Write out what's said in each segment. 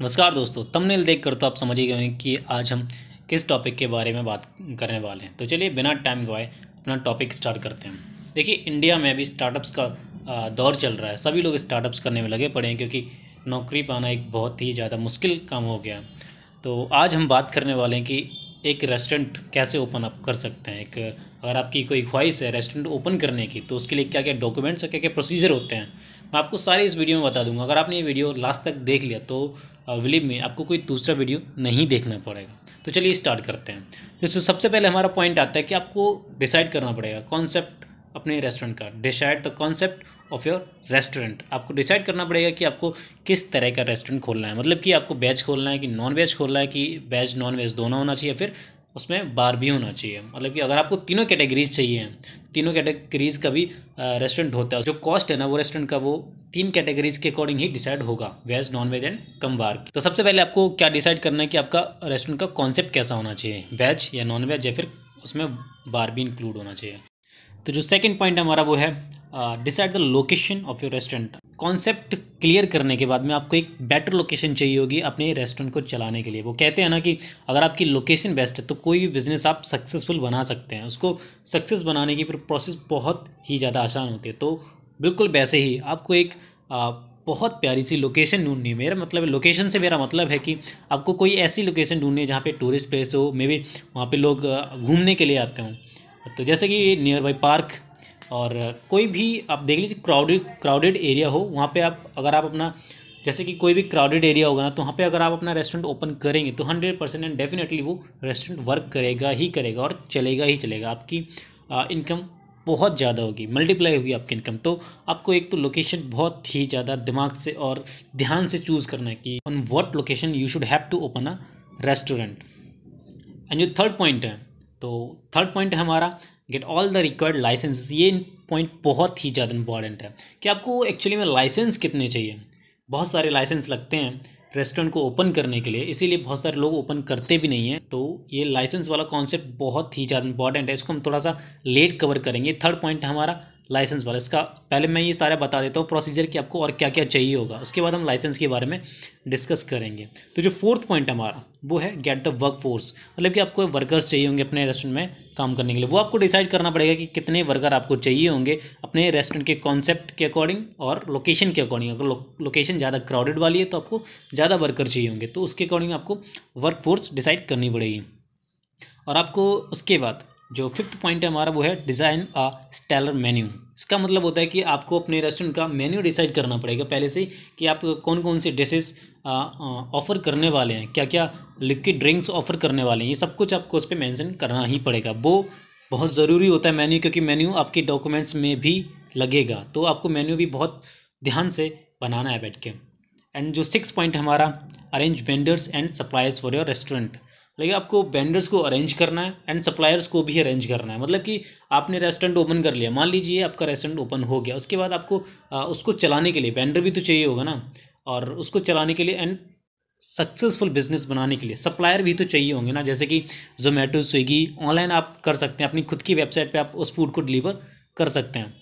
नमस्कार दोस्तों तमनेल देख कर तो आप समझ ही गए कि आज हम किस टॉपिक के बारे में बात करने वाले हैं। तो चलिए, बिना टाइम गवाए अपना टॉपिक स्टार्ट करते हैं। देखिए इंडिया में अभी स्टार्टअप्स का दौर चल रहा है। सभी लोग स्टार्टअप्स करने में लगे पड़े हैं क्योंकि नौकरी पाना एक बहुत ही ज़्यादा मुश्किल काम हो गया। तो आज हम बात करने वाले हैं कि एक रेस्टोरेंट कैसे ओपन अप कर सकते हैं? एक, अगर आपकी कोई ख्वाहिश है रेस्टोरेंट ओपन करने की तो उसके लिए क्या क्या डॉक्यूमेंट्स और क्या क्या प्रोसीजर होते हैं? मैं आपको सारे इस वीडियो में बता दूँगा। अगर आपने ये वीडियो लास्ट तक देख लिया तो विलीव में आपको कोई दूसरा वीडियो नहीं देखना पड़ेगा। तो चलिए स्टार्ट करते हैं। तो सबसे पहले हमारा पॉइंट आता है कि आपको डिसाइड करना पड़ेगा कॉन्सेप्ट अपने रेस्टोरेंट का। Decide the concept of your restaurant आपको डिसाइड करना पड़ेगा कि आपको किस तरह का रेस्टोरेंट खोलना है। मतलब कि आपको वेज खोलना है कि नॉन वेज खोलना है कि वेज नॉन वेज दोनों होना चाहिए फिर उसमें बार भी होना चाहिए। मतलब कि अगर आपको तीनों कैटेगरीज चाहिए तीनों कैटेगरीज का भी रेस्टोरेंट होता है, जो कॉस्ट है ना, वो रेस्टोरेंट का वो तीन कैटेगरीज के अकॉर्डिंग ही डिसाइड होगा veg non veg and cum bar तो सबसे पहले आपको क्या डिसाइड करना है कि आपका रेस्टोरेंट का कॉन्सेप्ट कैसा होना चाहिए वेज या नॉन वेज या फिर उसमें बार भी इंक्लूड होना चाहिए। तो जो सेकंड पॉइंट है हमारा वो है decide the location of your restaurant concept clear करने के बाद में आपको एक बेटर लोकेशन चाहिए होगी अपने रेस्टोरेंट को चलाने के लिए। वो कहते हैं ना कि अगर आपकी लोकेशन बेस्ट है तो कोई भी बिज़नेस आप सक्सेसफुल बना सकते हैं। उसको सक्सेस बनाने की फिर प्रोसेस बहुत ही ज़्यादा आसान होती है। तो बिल्कुल वैसे ही आपको एक आ, बहुत प्यारी सी लोकेशन ढूंढनी है। मेरा मतलब लोकेशन से मेरा मतलब है कि आपको कोई ऐसी लोकेशन ढूंढनी है जहाँ पे टूरिस्ट प्लेस हो मे बी वहाँ पे लोग घूमने के लिए आते हों। तो जैसे कि नियर बाई पार्क और कोई भी आप देख लीजिए क्राउडेड क्राउडेड एरिया हो, वहाँ पे आप, अगर आप अपना, जैसे कि कोई भी क्राउडेड एरिया होगा ना तो वहाँ पे अगर आप अपना रेस्टोरेंट ओपन करेंगे तो हंड्रेड परसेंट एंड डेफिनेटली वो रेस्टोरेंट वर्क करेगा ही करेगा और चलेगा ही चलेगा। आपकी इनकम बहुत ज़्यादा होगी मल्टीप्लाई होगी आपकी इनकम तो आपको एक तो लोकेशन बहुत ही ज़्यादा दिमाग से और ध्यान से चूज़ करना है कि on what location you should have to open a restaurant and जो थर्ड पॉइंट है तो थर्ड पॉइंट है हमारा get all the required license ये पॉइंट बहुत ही ज़्यादा इंपॉर्टेंट है। कि आपको एक्चुअली में लाइसेंस कितने चाहिए? बहुत सारे लाइसेंस लगते हैं रेस्टोरेंट को ओपन करने के लिए, इसीलिए बहुत सारे लोग ओपन करते भी नहीं हैं। तो ये लाइसेंस वाला कॉन्सेप्ट बहुत ही ज़्यादा इंपॉर्टेंट है। इसको हम थोड़ा सा लेट कवर करेंगे। थर्ड पॉइंट हमारा लाइसेंस वाला। इसका पहले मैं ये सारा बता देता हूँ प्रोसीजर कि आपको और क्या क्या चाहिए होगा। उसके बाद हम लाइसेंस के बारे में डिस्कस करेंगे। तो जो फोर्थ पॉइंट हमारा, वो है गेट द वर्क फोर्स मतलब कि आपको वर्कर्स चाहिए होंगे अपने रेस्टोरेंट में काम करने के लिए। वो आपको डिसाइड करना पड़ेगा कि कितने वर्कर आपको चाहिए होंगे अपने रेस्टोरेंट के कॉन्सेप्ट के अकॉर्डिंग और लोकेशन के अकॉर्डिंग अगर लोकेशन ज़्यादा क्राउडेड वाली है तो आपको ज़्यादा वर्कर चाहिए होंगे। तो उसके अकॉर्डिंग आपको वर्क फोर्स डिसाइड करनी पड़ेगी। और आपको उसके बाद जो फिफ्थ पॉइंट है हमारा, वो है डिज़ाइन अ स्टेलर मेन्यू इसका मतलब होता है कि आपको अपने रेस्टोरेंट का मेन्यू डिसाइड करना पड़ेगा पहले से कि आप कौन कौन से डिशेस ऑफ़र करने वाले हैं क्या क्या लिक्विड ड्रिंक्स ऑफ़र करने वाले हैं, ये सब कुछ आपको उस पर मैंसन करना ही पड़ेगा। वो बहुत ज़रूरी होता है मेन्यू क्योंकि मेन्यू आपके डॉक्यूमेंट्स में भी लगेगा तो आपको मेन्यू भी बहुत ध्यान से बनाना है बैठ के। एंड जो सिक्स पॉइंट हमारा arrange vendors and suppliers for your restaurant लेकिन आपको वेंडर्स को अरेंज करना है एंड सप्लायर्स को भी अरेंज करना है। मतलब कि आपने रेस्टोरेंट ओपन कर लिया। मान लीजिए आपका रेस्टोरेंट ओपन हो गया उसके बाद आपको आ, उसको चलाने के लिए वेंडर भी तो चाहिए होगा ना? और उसको चलाने के लिए एंड सक्सेसफुल बिज़नेस बनाने के लिए सप्लायर भी तो चाहिए होंगे ना? जैसे कि जोमेटो स्विगी ऑनलाइन आप कर सकते हैं। अपनी खुद की वेबसाइट पे आप उस फ़ूड को डिलीवर कर सकते हैं।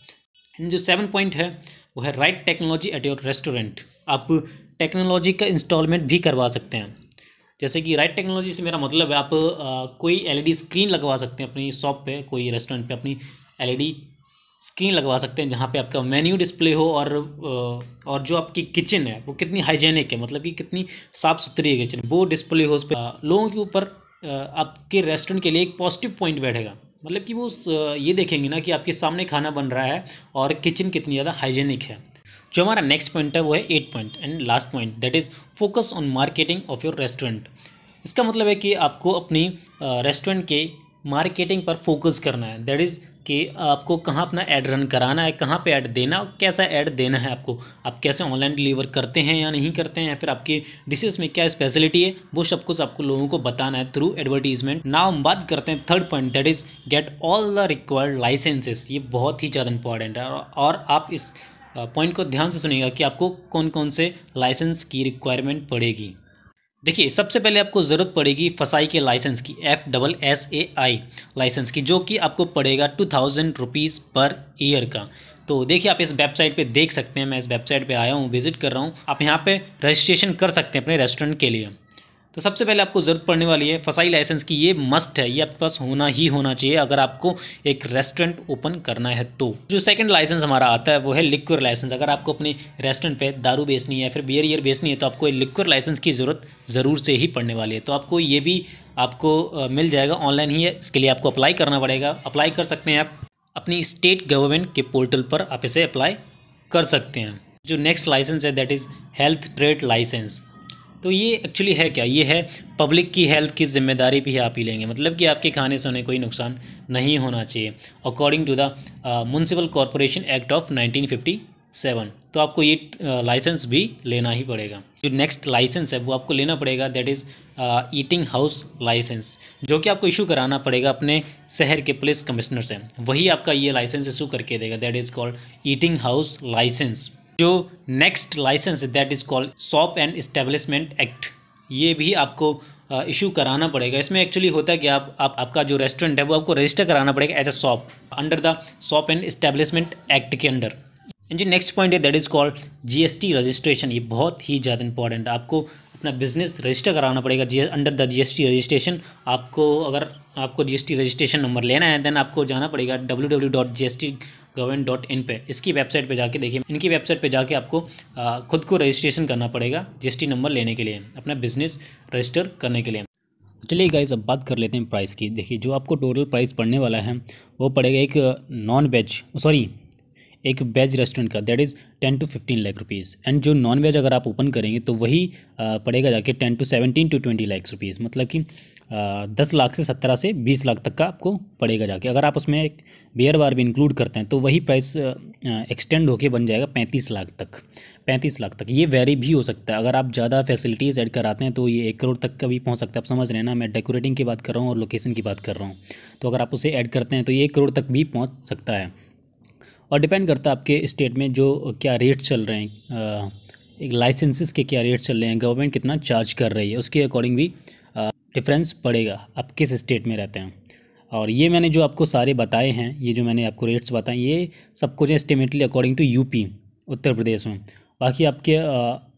एंड जो सेवन पॉइंट है वो है right technology at your restaurant आप टेक्नोलॉजी का इंस्टॉलमेंट भी करवा सकते हैं। जैसे कि राइट टेक्नोलॉजी से मेरा मतलब है, आप कोई एलईडी स्क्रीन लगवा सकते हैं अपनी शॉप पे, कोई रेस्टोरेंट पे अपनी एलईडी स्क्रीन लगवा सकते हैं जहाँ पे आपका मेन्यू डिस्प्ले हो और और जो आपकी किचन है, वो कितनी हाइजेनिक है मतलब कि कितनी साफ़ सुथरी है किचन वो डिस्प्ले हो उस पर लोगों के ऊपर आपके रेस्टोरेंट के लिए एक पॉजिटिव पॉइंट बैठेगा। मतलब कि वो ये देखेंगे ना कि आपके सामने खाना बन रहा है और किचन कितनी ज़्यादा हाइजेनिक है। जो हमारा नेक्स्ट पॉइंट है, वो है eight point and last point that is focus on marketing of your restaurant इसका मतलब है कि आपको अपनी रेस्टोरेंट के मार्केटिंग पर फोकस करना है। दैट इज़ कि आपको कहाँ अपना ऐड रन कराना है, कहाँ पे ऐड देना और कैसा ऐड देना है आपको। आप कैसे ऑनलाइन डिलीवर करते हैं या नहीं करते हैं फिर आपकी डिशेज में क्या स्पेशलिटी है, वो सब कुछ आपको लोगों को बताना है थ्रू एडवर्टीजमेंट ना हम बात करते हैं third point that is get all the required licenses ये बहुत ही ज़्यादा इंपॉर्टेंट है। और आप इस पॉइंट को ध्यान से सुनिएगा कि आपको कौन कौन से लाइसेंस की रिक्वायरमेंट पड़ेगी। देखिए, सबसे पहले आपको ज़रूरत पड़ेगी फसाई के लाइसेंस की F double S A I license की, जो कि आपको पड़ेगा two thousand rupees per year का। तो देखिए, आप इस वेबसाइट पे देख सकते हैं, मैं इस वेबसाइट पे आया हूँ विज़िट कर रहा हूँ। आप यहाँ पे रजिस्ट्रेशन कर सकते हैं अपने रेस्टोरेंट के लिए। तो सबसे पहले आपको ज़रूरत पड़ने वाली है फसाई लाइसेंस की, ये मस्ट है, ये आपके पास होना ही होना चाहिए अगर आपको एक रेस्टोरेंट ओपन करना है तो। जो सेकंड लाइसेंस हमारा आता है, वो है लिक्विड लाइसेंस अगर आपको अपने रेस्टोरेंट पे दारू बेचनी है, फिर बियर ईयर बेचनी है तो आपको लिक्विड लाइसेंस की ज़रूरत ज़रूर से ही पड़ने वाली है। तो आपको ये भी आपको मिल जाएगा ऑनलाइन ही है, इसके लिए आपको अप्लाई करना पड़ेगा। अप्लाई कर सकते हैं आप। अपनी स्टेट गवर्नमेंट के पोर्टल पर आप इसे अप्लाई कर सकते हैं। जो नेक्स्ट लाइसेंस है that is health trade license तो ये एक्चुअली है क्या? ये है पब्लिक की हेल्थ की ज़िम्मेदारी भी आप ही लेंगे। मतलब कि आपके खाने से उन्हें कोई नुकसान नहीं होना चाहिए। According to the municipal corporation act of 1957 तो आपको ये लाइसेंस भी लेना ही पड़ेगा। जो नेक्स्ट लाइसेंस है, वो आपको लेना पड़ेगा। That is eating house license जो कि आपको इशू कराना पड़ेगा अपने शहर के पुलिस कमिश्नर से। वही आपका ये लाइसेंस इशू करके देगा। That is called eating house license जो next license that is called shop and establishment act ये भी आपको इशू कराना पड़ेगा। इसमें एक्चुअली होता है कि आप, आप आपका जो रेस्टोरेंट है वो आपको रजिस्टर कराना पड़ेगा as a shop under the shop and establishment act के अंडर एंड जो नेक्स्ट पॉइंट है that is called GST registration ये बहुत ही ज़्यादा इंपॉर्टेंट है आपको अपना बिज़नेस रजिस्टर कराना पड़ेगा जी अंडर द जीएसटी रजिस्ट्रेशन आपको अगर आपको जीएसटी रजिस्ट्रेशन नंबर लेना है देन आपको जाना पड़ेगा W W dot G S T government dot in पर इसकी वेबसाइट पे जाके देखिए। इनकी वेबसाइट पे जाके आपको आ, खुद को रजिस्ट्रेशन करना पड़ेगा जीएसटी नंबर लेने के लिए अपना बिज़नेस रजिस्टर करने के लिए। चलिए गाइस अब बात कर लेते हैं प्राइस की। देखिए जो आपको टोटल प्राइस पड़ने वाला है वो पड़ेगा एक नॉन वेज सॉरी एक वेज रेस्टोरेंट का that is ten to fifteen lakh rupees and जो नॉन वेज अगर आप ओपन करेंगे तो वही पड़ेगा जाके ten to seventeen to twenty lakh rupees मतलब कि दस लाख से सत्रह से बीस लाख तक का आपको पड़ेगा जाके। अगर आप उसमें एक बियर बार भी इंक्लूड करते हैं तो वही प्राइस एक्सटेंड होके बन जाएगा पैंतीस लाख तक। पैंतीस लाख तक। ये वेरी भी हो सकता है। अगर आप ज़्यादा फैसिलिटीज़ ऐड कराते हैं तो ये एक करोड़ तक का भी पहुँच सकता है। आप समझ रहे हैं ना, मैं डेकोरेटिंग की बात कर रहा हूँ और लोकेशन की बात कर रहा हूँ। तो अगर आप उसे ऐड करते हैं तो ये एक करोड़ तक भी पहुँच सकता है। और डिपेंड करता है आपके स्टेट में जो क्या रेट चल रहे हैं एक लाइसेंसेस के क्या रेट चल रहे हैं गवर्नमेंट कितना चार्ज कर रही है, उसके अकॉर्डिंग भी डिफरेंस पड़ेगा, आप किस स्टेट में रहते हैं। और ये मैंने जो आपको सारे बताए हैं, ये जो मैंने आपको रेट्स बताए, ये सब कुछ estimately according to UP Uttar Pradesh में। बाकी आपके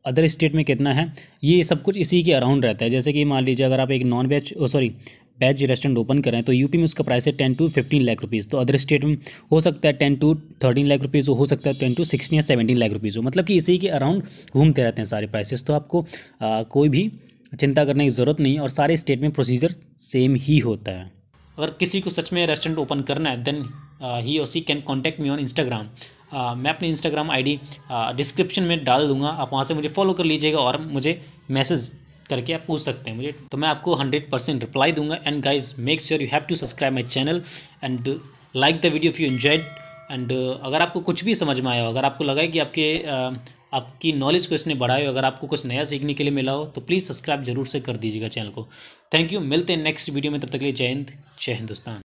अदर स्टेट में कितना है, ये सब कुछ इसी के अराउंड रहता है। जैसे कि मान लीजिए अगर आप एक non veg sorry veg restaurant open करें तो यूपी में उसका प्राइस है ten to fifteen lakh rupees तो अदर स्टेट में हो सकता है ten to thirteen lakh rupees हो सकता है टेन टू सिक्सटीन या सेवेंटीन लाख रुपीज़ हो। मतलब कि इसी के अराउंड घूमते रहते हैं सारे प्राइसेस तो आपको आ, कोई भी चिंता करने की ज़रूरत नहीं और सारे स्टेट में प्रोसीजर सेम ही होता है। अगर किसी को सच में रेस्टोरेंट ओपन करना है देन ही और see can contact me on Instagram मैं अपनी इंस्टाग्राम आईडी डिस्क्रिप्शन में डाल दूँगा। आप वहाँ से मुझे फॉलो कर लीजिएगा और मुझे मैसेज करके आप पूछ सकते हैं मुझे। तो मैं आपको हंड्रेड परसेंट रिप्लाई दूँगा। And guys make sure you have to subscribe my channel and like the video if you enjoyed and अगर आपको कुछ भी समझ में आया हो अगर आपको लगा है कि आपके uh, आपकी नॉलेज को इसने बढ़ाया हो अगर आपको कुछ नया सीखने के लिए मिला हो तो प्लीज़ सब्सक्राइब ज़रूर से कर दीजिएगा चैनल को। थैंक यू मिलते हैं नेक्स्ट वीडियो में। तब तक के लिए जय हिंद जय हिंदुस्तान।